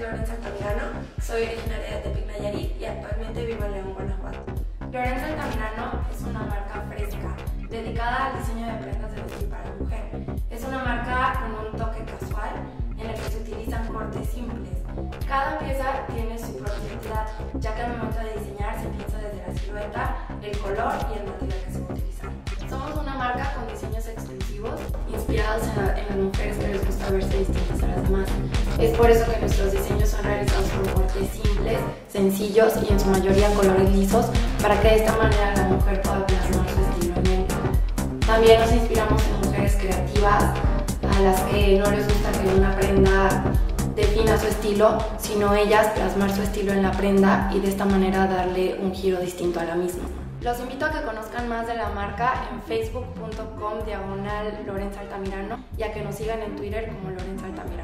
Lorenza Altamirano, soy originaria de Tepic Nayarit y actualmente vivo en León, Guanajuato. Lorenza Altamirano es una marca fresca, dedicada al diseño de prendas de vestir para mujer. Es una marca con un toque casual en el que se utilizan cortes simples. Cada pieza tiene su propia identidad, ya que al momento de diseñar se piensa desde la silueta, el color y el material que se va a utilizar. Somos una marca con diseños exclusivos, inspirados en, la, en las mujeres que les gusta verse distintas a las demás. Es por eso que nuestros diseños son realizados con cortes simples, sencillos y en su mayoría colores lisos, para que de esta manera la mujer pueda plasmar su estilo en él. También nos inspiramos en mujeres creativas, a las que no les gusta que una prenda defina su estilo, sino ellas plasmar su estilo en la prenda y de esta manera darle un giro distinto a la misma. Los invito a que conozcan más de la marca en facebook.com diagonal Lorenzo Altamirano y a que nos sigan en Twitter como Lorenzo Altamirano.